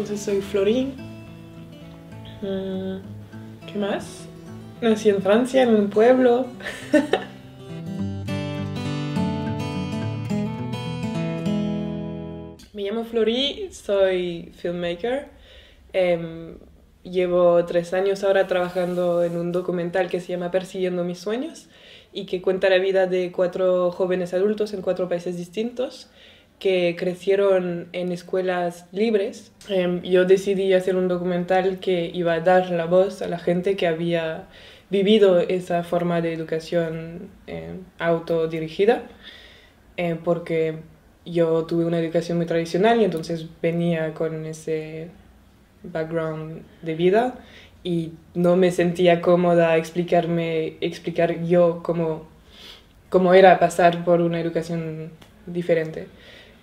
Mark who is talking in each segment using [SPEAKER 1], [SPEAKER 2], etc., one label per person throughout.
[SPEAKER 1] entonces soy Florín. Mm, ¿Qué más? Nací en Francia, en un pueblo. Me llamo Florí, soy filmmaker. Em, llevo tres años ahora trabajando en un documental que se llama Persiguiendo mis sueños y que cuenta la vida de cuatro jóvenes adultos en cuatro países distintos que crecieron en escuelas libres. Em, yo decidí hacer un documental que iba a dar la voz a la gente que había vivido esa forma de educación em, autodirigida, em, porque yo tuve una educación muy tradicional y entonces venía con ese background de vida y no me sentía cómoda explicarme, explicar yo cómo, cómo era pasar por una educación diferente.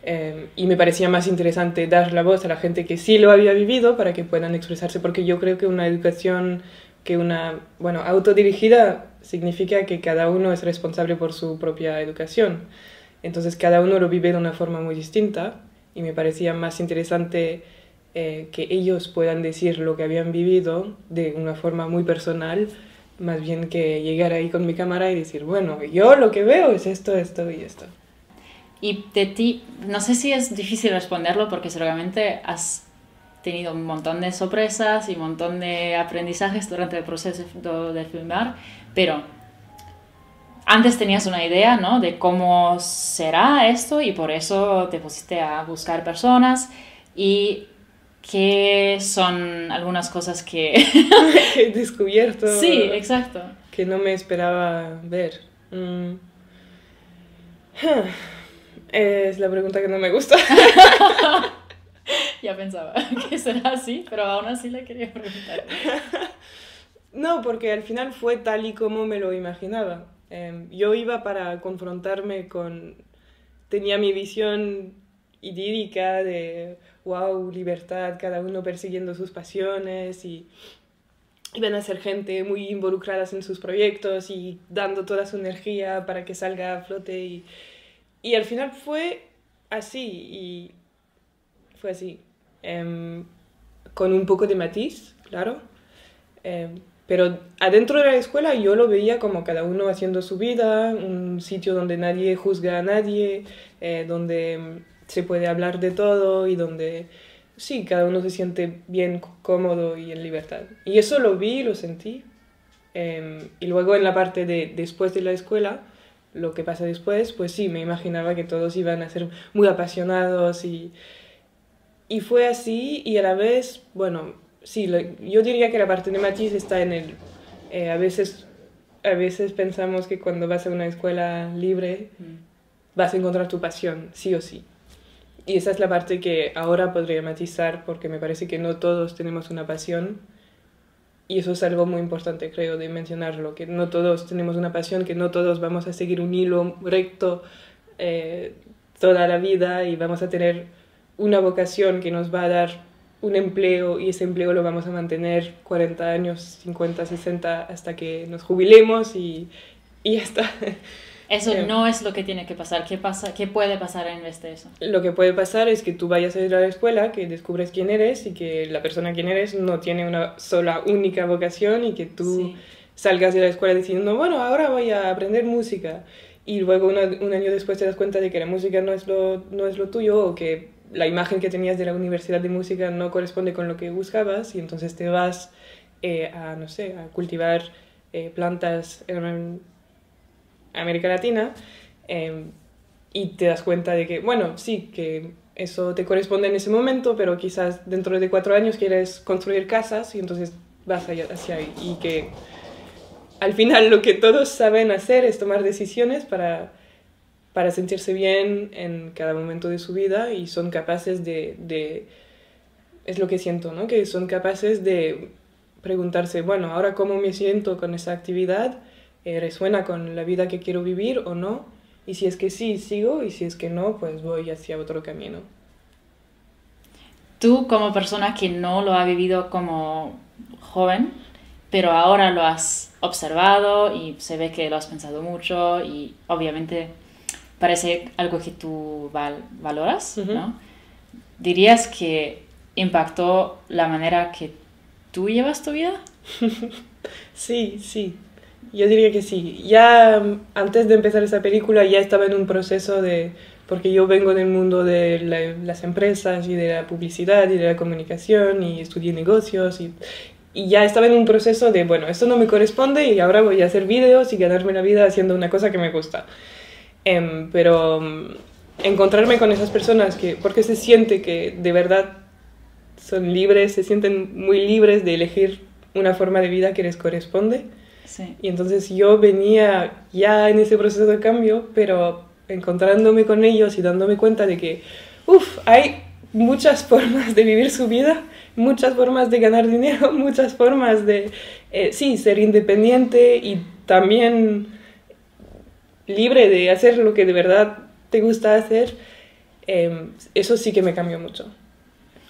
[SPEAKER 1] Eh, y me parecía más interesante dar la voz a la gente que sí lo había vivido para que puedan expresarse, porque yo creo que una educación, que una, bueno, autodirigida significa que cada uno es responsable por su propia educación. Entonces cada uno lo vive de una forma muy distinta y me parecía más interesante eh, que ellos puedan decir lo que habían vivido de una forma muy personal, más bien que llegar ahí con mi cámara y decir, bueno, yo lo que veo es esto, esto y esto.
[SPEAKER 2] Y de ti, no sé si es difícil responderlo porque seguramente has tenido un montón de sorpresas y un montón de aprendizajes durante el proceso de filmar, pero antes tenías una idea, ¿no? De cómo será esto y por eso te pusiste a buscar personas y ¿Qué son algunas cosas que...
[SPEAKER 1] he descubierto.
[SPEAKER 2] Sí, exacto.
[SPEAKER 1] Que no me esperaba ver. Mm. Es la pregunta que no me gusta.
[SPEAKER 2] ya pensaba que será así, pero aún así le quería preguntar.
[SPEAKER 1] no, porque al final fue tal y como me lo imaginaba. Em, yo iba para confrontarme con... Tenía mi visión idílica de wow, libertad, cada uno persiguiendo sus pasiones y iban a ser gente muy involucradas en sus proyectos y dando toda su energía para que salga a flote y, y al final fue así y fue así, em, con un poco de matiz, claro, em, pero adentro de la escuela yo lo veía como cada uno haciendo su vida, un sitio donde nadie juzga a nadie, eh, donde se puede hablar de todo y donde sí, cada uno se siente bien, cómodo y en libertad. Y eso lo vi, lo sentí. Em, y luego en la parte de después de la escuela, lo que pasa después, pues sí, me imaginaba que todos iban a ser muy apasionados y, y fue así y a la vez, bueno, sí, yo diría que la parte de Matiz está en el... Eh, a, veces, a veces pensamos que cuando vas a una escuela libre mm. vas a encontrar tu pasión, sí o sí. Y esa es la parte que ahora podría matizar porque me parece que no todos tenemos una pasión. Y eso es algo muy importante, creo, de mencionarlo, que no todos tenemos una pasión, que no todos vamos a seguir un hilo recto eh, toda la vida y vamos a tener una vocación que nos va a dar un empleo y ese empleo lo vamos a mantener 40 años, 50, 60 hasta que nos jubilemos y, y ya está.
[SPEAKER 2] Eso no es lo que tiene que pasar. ¿Qué, pasa, ¿Qué puede pasar en vez de eso?
[SPEAKER 1] Lo que puede pasar es que tú vayas a ir a la escuela, que descubres quién eres y que la persona quién eres no tiene una sola única vocación y que tú salgas de la escuela diciendo, bueno, ahora voy a aprender música. Y luego un año después te das cuenta de que la música no es, lo, no es lo tuyo o que la imagen que tenías de la universidad de música no corresponde con lo que buscabas y entonces te vas eh, a, no sé, a cultivar eh, plantas en América Latina em, y te das cuenta de que, bueno, sí, que eso te corresponde en ese momento, pero quizás dentro de cuatro años quieres construir casas y entonces vas hacia ahí. Y que al final lo que todos saben hacer es tomar decisiones para, para sentirse bien en cada momento de su vida y son capaces de, de es lo que siento, ¿no? Que son capaces de preguntarse, bueno, ahora cómo me siento con esa actividad eh, resuena con la vida que quiero vivir o no. Y si es que sí, sigo, y si es que no, pues voy hacia otro camino.
[SPEAKER 2] Tú como persona que no lo ha vivido como joven, pero ahora lo has observado y se ve que lo has pensado mucho y obviamente parece algo que tú valoras, ¿no? Dirías que impactó la manera que tú llevas tu vida?
[SPEAKER 1] sí, sí. Yo diría que sí. Ya mm, antes de empezar esa película ya estaba en un proceso de... Porque yo vengo del mundo de las empresas y de la publicidad y de la comunicación y estudié negocios y, y ya estaba en un proceso de, bueno, esto no me corresponde y ahora voy a hacer vídeos y ganarme la vida haciendo una cosa que me gusta. Em, pero mm, encontrarme con esas personas que, porque se siente que de verdad son libres, se sienten muy libres de elegir una forma de vida que les corresponde. Y entonces yo venía ya en ese proceso de cambio, pero encontrándome con ellos y dándome cuenta de que, uff, hay muchas formas de vivir su vida, muchas formas de ganar dinero, muchas formas de, eh, sí, ser independiente y también libre de hacer lo que de verdad te gusta hacer, em, eso sí que me cambió mucho.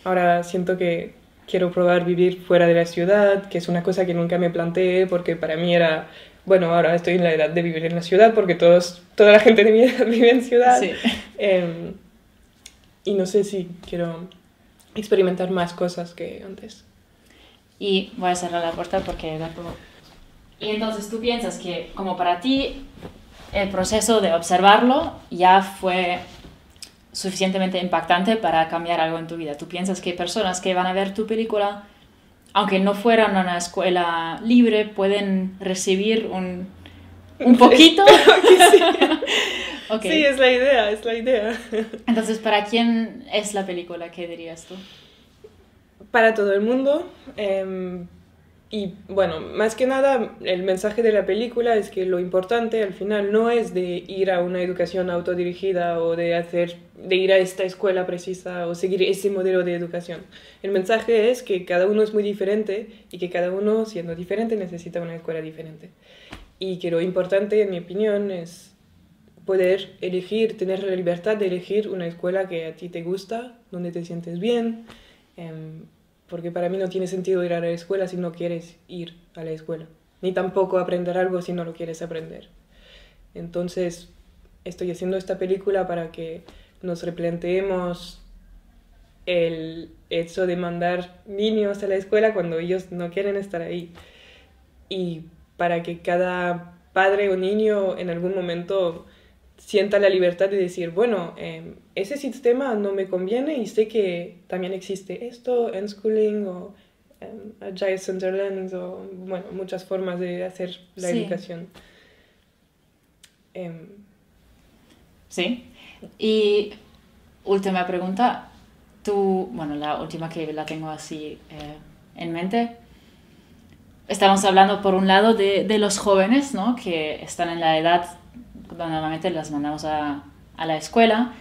[SPEAKER 1] Ahora siento que quiero probar vivir fuera de la ciudad, que es una cosa que nunca me planteé porque para mí era, bueno, ahora estoy en la edad de vivir en la ciudad porque todos, toda la gente de mi edad vive en ciudad. Em, y no sé si quiero experimentar más cosas que antes.
[SPEAKER 2] Y voy a cerrar la puerta porque... Y entonces tú piensas que como para ti el proceso de observarlo ya fue suficientemente impactante para cambiar algo en tu vida. Tú piensas que personas que van a ver tu película, aunque no fueran a una escuela libre, pueden recibir un, un poquito.
[SPEAKER 1] sí. sí, es la idea, es la idea.
[SPEAKER 2] Entonces, ¿para quién es la película? ¿Qué dirías tú?
[SPEAKER 1] Para todo el mundo. Eh, y bueno, más que nada, el mensaje de la película es que lo importante al final no es de ir a una educación autodirigida o de hacer, de ir a esta escuela precisa o seguir ese modelo de educación. El mensaje es que cada uno es muy diferente y que cada uno, siendo diferente, necesita una escuela diferente. Y que lo importante, en mi opinión, es poder elegir, tener la libertad de elegir una escuela que a ti te gusta, donde te sientes bien. Em, porque para mí no tiene sentido ir a la escuela si no quieres ir a la escuela, ni tampoco aprender algo si no lo quieres aprender. Entonces, estoy haciendo esta película para que nos replanteemos el hecho de mandar niños a la escuela cuando ellos no quieren estar ahí. Y para que cada padre o niño en algún momento sienta la libertad de decir, bueno, em, ese sistema no me conviene y sé que también existe esto, schooling o um, Agile Center Learning o, bueno, muchas formas de hacer la educación.
[SPEAKER 2] Em, sí. Y última pregunta, tú, bueno, la última que la tengo así eh, en mente. Estamos hablando por un lado de, de los jóvenes, ¿no? Que están en la edad normalmente las mandamos a, a la escuela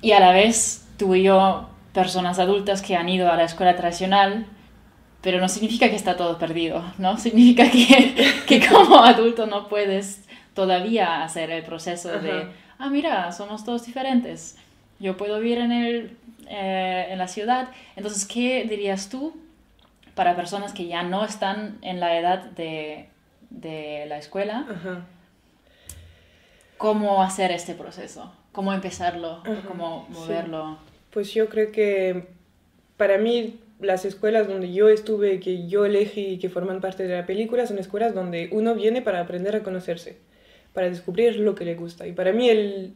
[SPEAKER 2] y a la vez tú y yo, personas adultas que han ido a la escuela tradicional, pero no significa que está todo perdido, ¿no? Significa que, que como adulto no puedes todavía hacer el proceso de, ah, mira, somos todos diferentes, yo puedo vivir en, el, eh, en la ciudad. Entonces, ¿qué dirías tú para personas que ya no están en la edad de, de la escuela? Cómo hacer este proceso, cómo empezarlo, cómo moverlo.
[SPEAKER 1] Pues yo creo que para mí las escuelas donde yo estuve, que yo elegí y que forman parte de la película, son escuelas donde uno viene para aprender a conocerse, para descubrir lo que le gusta. Y para mí, el,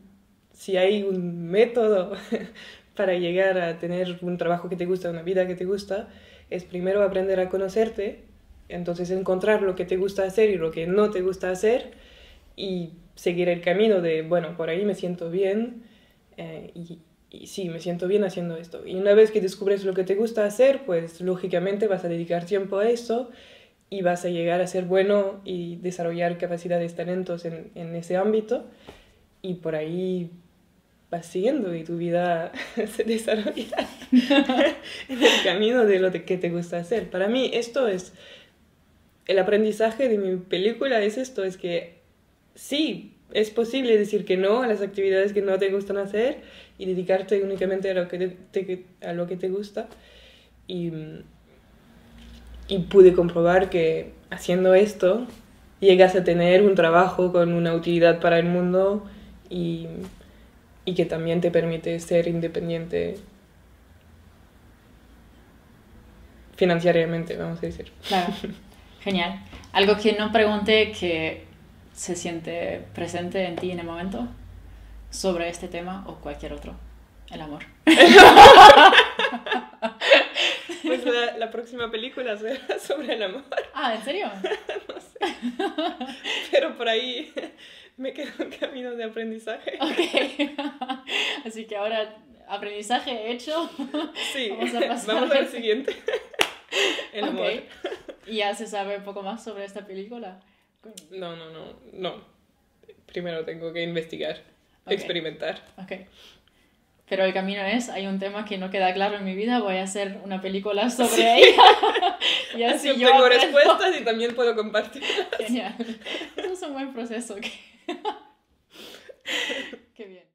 [SPEAKER 1] si hay un método para llegar a tener un trabajo que te gusta, una vida que te gusta, es primero aprender a conocerte, entonces encontrar lo que te gusta hacer y lo que no te gusta hacer, y seguir el camino de, bueno, por ahí me siento bien eh, y, y, sí, me siento bien haciendo esto. Y una vez que descubres lo que te gusta hacer, pues lógicamente vas a dedicar tiempo a eso y vas a llegar a ser bueno y desarrollar capacidades, talentos en, en ese ámbito y por ahí vas siguiendo y tu vida se desarrolla en el camino de lo que te gusta hacer. Para mí esto es, el aprendizaje de mi película es esto, es que sí, es posible decir que no a las actividades que no te gustan hacer y dedicarte únicamente a lo que te, a lo que te gusta. Y, y pude comprobar que haciendo esto llegas a tener un trabajo con una utilidad para el mundo y, y que también te permite ser independiente financieramente, vamos a decir.
[SPEAKER 2] Genial. ¿Algo que no pregunté que se siente presente en ti en el momento sobre este tema o cualquier otro? El amor.
[SPEAKER 1] Pues la, la próxima película será sobre el amor.
[SPEAKER 2] Ah, ¿en serio?
[SPEAKER 1] No sé. Pero por ahí me quedo en camino de aprendizaje.
[SPEAKER 2] Ok. Así que ahora, aprendizaje hecho.
[SPEAKER 1] Sí,
[SPEAKER 2] Vamos a pasar.
[SPEAKER 1] vamos al siguiente. El amor.
[SPEAKER 2] ¿Y ya se sabe un poco más sobre esta película?
[SPEAKER 1] No, no, no, no. Primero tengo que investigar, experimentar.
[SPEAKER 2] Ok. Pero el camino es, hay un tema que no queda claro en mi vida, voy a hacer una película sobre ella. y así
[SPEAKER 1] Así
[SPEAKER 2] yo aprendo.
[SPEAKER 1] respuestas y también puedo compartir.
[SPEAKER 2] Genial. Eso es un buen proceso. ok.